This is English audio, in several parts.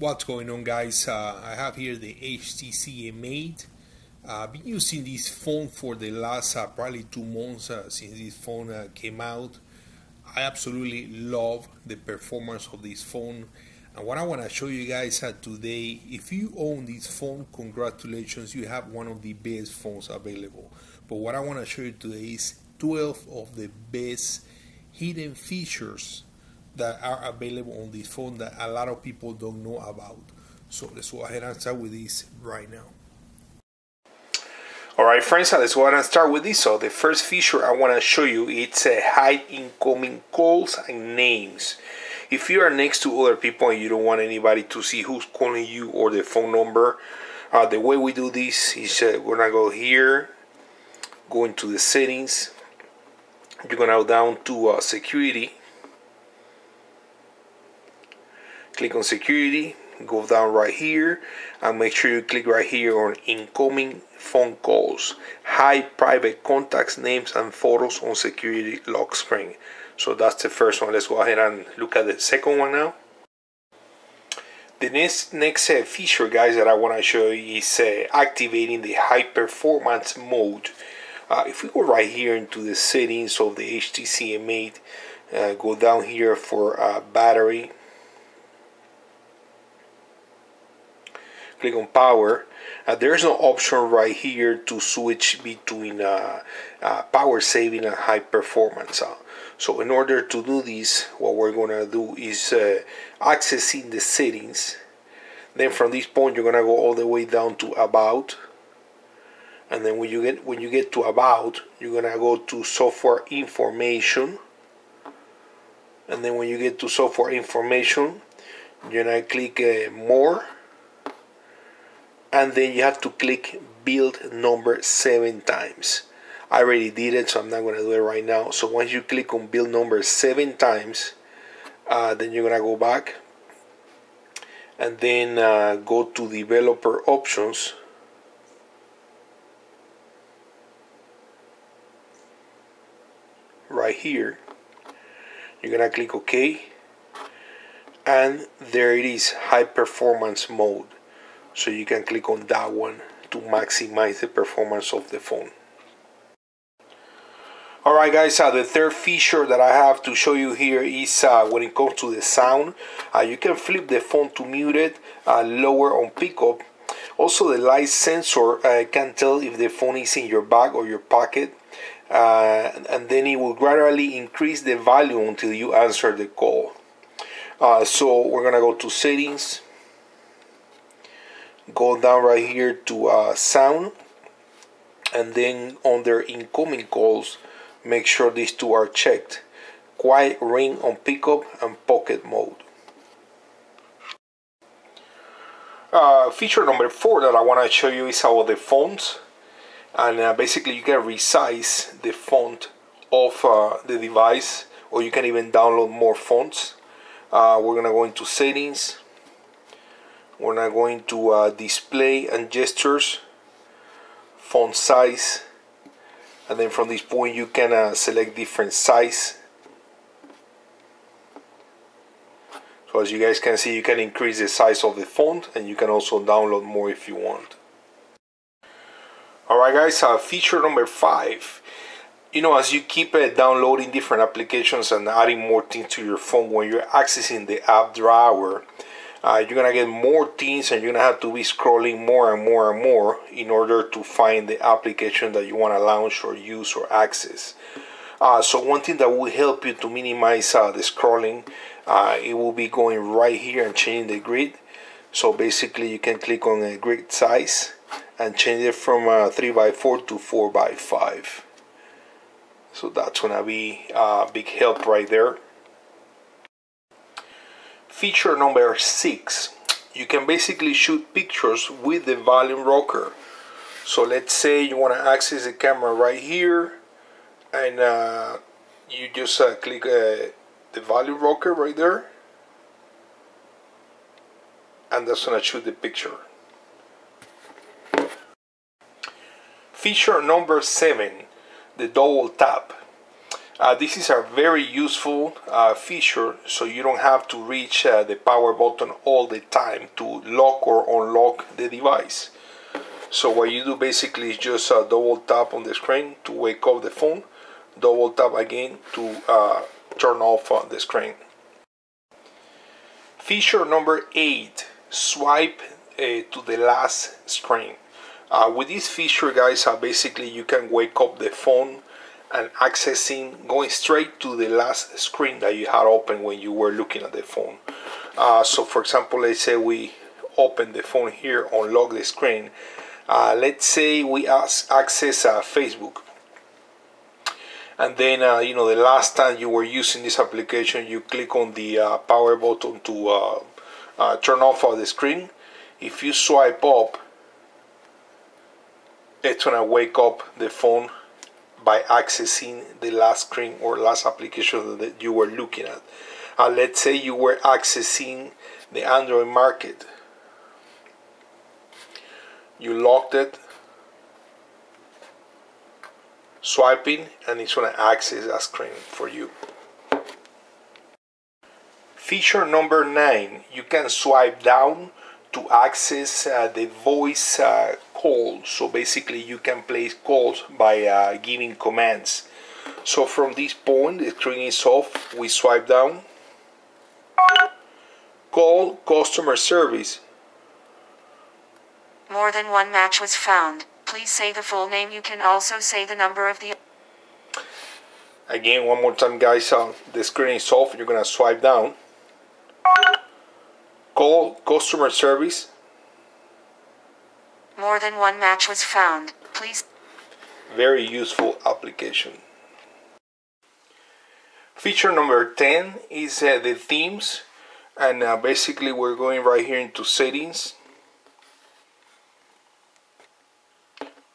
What's going on guys? Uh, I have here the HTC M8. Uh, I've been using this phone for the last uh, probably two months uh, since this phone uh, came out. I absolutely love the performance of this phone and what I want to show you guys today, if you own this phone, congratulations, you have one of the best phones available. But what I want to show you today is 12 of the best hidden features that are available on this phone that a lot of people don't know about. So let's go ahead and start with this right now. Alright friends, let's go ahead and start with this. So the first feature I want to show you it's a hide incoming calls and names. If you are next to other people and you don't want anybody to see who's calling you or the phone number, uh, the way we do this is uh, we're gonna go here, go into the settings, you're gonna go down to uh, security, click on security go down right here and make sure you click right here on incoming phone calls. Hide private contacts names and photos on security lock screen. So that's the first one. Let's go ahead and look at the second one now. The next next uh, feature guys that I want to show you is uh, activating the high performance mode. Uh, if we go right here into the settings of the HTC M8 uh, go down here for uh, battery click on power uh, there's no option right here to switch between uh, uh, power saving and high performance uh. so in order to do this what we're gonna do is uh, accessing the settings. Then from this point you're gonna go all the way down to about. And then when you get when you get to about you're gonna go to software information. And then when you get to software information you're gonna click uh, more and then you have to click build number seven times. I already did it so I'm not gonna do it right now. So once you click on build number seven times uh, then you're gonna go back and then uh, go to developer options. Right here you're gonna click OK and there it is high performance mode so you can click on that one to maximize the performance of the phone Alright guys, uh, the third feature that I have to show you here is uh, when it comes to the sound. Uh, you can flip the phone to muted, uh, lower on pickup. Also the light sensor uh, can tell if the phone is in your bag or your pocket. Uh, and then it will gradually increase the volume until you answer the call. so we're gonna go to settings, go down right here to uh, sound and then under incoming calls make sure these two are checked. Quiet ring on pickup and pocket mode. Uh, feature number four that I want to show you is about the fonts. And uh, basically you can resize the font of uh, the device or you can even download more fonts. Uh, we're gonna go into settings we're now going to uh, display and gestures font size. And then from this point you can uh, select different size. So as you guys can see you can increase the size of the font and you can also download more if you want. Alright guys uh, feature number five. You know as you keep uh, downloading different applications and adding more things to your phone when you're accessing the app drawer uh, you're gonna get more things and you're gonna have to be scrolling more and more and more in order to find the application that you want to launch or use or access. Uh, so one thing that will help you to minimize uh, the scrolling uh, it will be going right here and changing the grid. So basically you can click on the grid size and change it from 3x4 uh, to 4x5 so that's gonna be a big help right there Feature number six, you can basically shoot pictures with the volume rocker. So let's say you want to access the camera right here and uh, you just uh, click uh, the volume rocker right there and that's gonna shoot the picture. Feature number seven, the double tap. Uh, this is a very useful uh, feature so you don't have to reach uh, the power button all the time to lock or unlock the device. So what you do basically is just uh, double tap on the screen to wake up the phone, double tap again to uh, turn off uh, the screen. Feature number 8, swipe to the last screen. with this feature guys, basically you can wake up the phone and accessing going straight to the last screen that you had open when you were looking at the phone. Uh, so for example let's say we open the phone here unlock the screen. Uh, let's say we access uh, Facebook. And then uh, you know the last time you were using this application you click on the uh, power button to uh, turn off the screen. If you swipe up it's gonna wake up the phone by accessing the last screen or last application that you were looking at. Let's say you were accessing the Android market. You locked it, swiping, and it's going to access a screen for you. Feature number nine, you can swipe down to access uh, the voice uh, call. So basically you can place calls by uh, giving commands. So from this point, the screen is off, we swipe down. Call customer service. More than one match was found. Please say the full name. You can also say the number of the... Again, one more time guys, uh, the screen is off, you're gonna swipe down. Call customer service. More than one match was found. Please. Very useful application. Feature number 10 is uh, the themes and uh, basically we're going right here into settings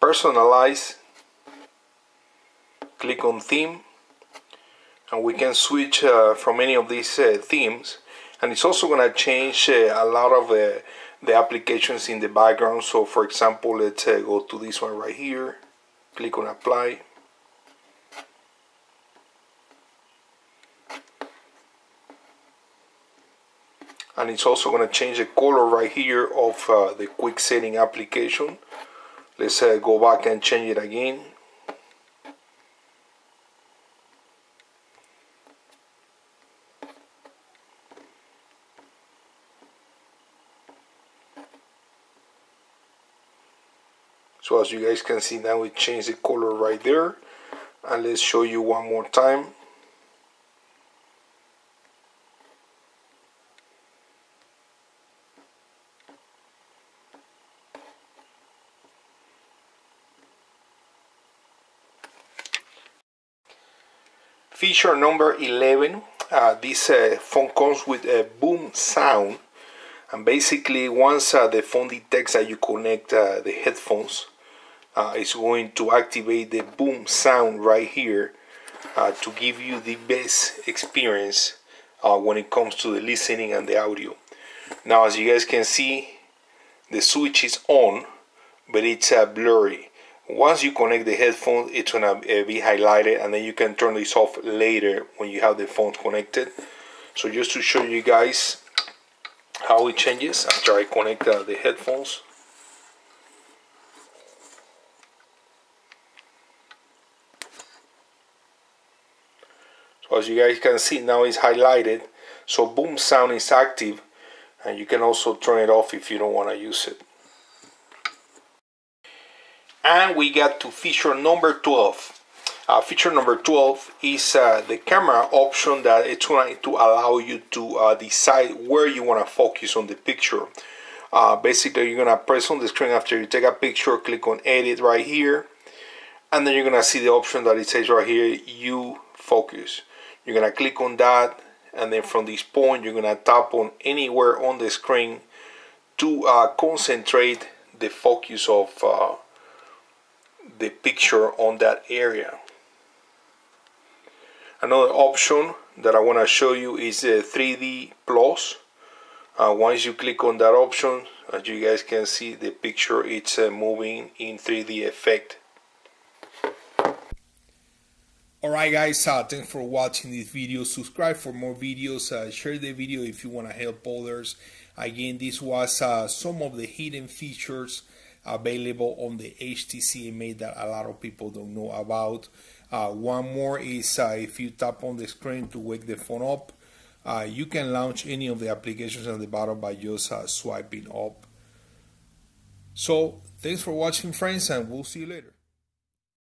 personalize click on theme and we can switch uh, from any of these uh, themes and it's also going to change uh, a lot of uh, the applications in the background. So for example let's uh, go to this one right here. Click on apply. And it's also going to change the color right here of uh, the quick setting application. Let's uh, go back and change it again so as you guys can see now it changed the color right there. And let's show you one more time. Feature number 11 uh, this uh, phone comes with a boom sound. And basically once uh, the phone detects that you connect uh, the headphones uh, is going to activate the boom sound right here uh, to give you the best experience uh, when it comes to the listening and the audio. Now as you guys can see the switch is on but it's uh, blurry. Once you connect the headphones it's gonna uh, be highlighted and then you can turn this off later when you have the phone connected. So just to show you guys how it changes after I connect uh, the headphones. As you guys can see now it's highlighted. So boom sound is active and you can also turn it off if you don't want to use it. And we got to feature number 12 uh, feature number 12 is uh, the camera option that it's going to allow you to uh, decide where you want to focus on the picture. Uh, basically you're gonna press on the screen after you take a picture click on edit right here and then you're gonna see the option that it says right here you focus you're gonna click on that and then from this point you're gonna tap on anywhere on the screen to uh, concentrate the focus of uh, the picture on that area. Another option that I want to show you is the 3D plus. Uh, once you click on that option as you guys can see the picture it's uh, moving in 3D effect Alright guys, uh, thanks for watching this video. Subscribe for more videos. Uh, share the video if you want to help others. Again, this was uh, some of the hidden features available on the HTC that a lot of people don't know about. Uh, one more is uh, if you tap on the screen to wake the phone up, uh, you can launch any of the applications at the bottom by just swiping up. So, thanks for watching friends and we'll see you later.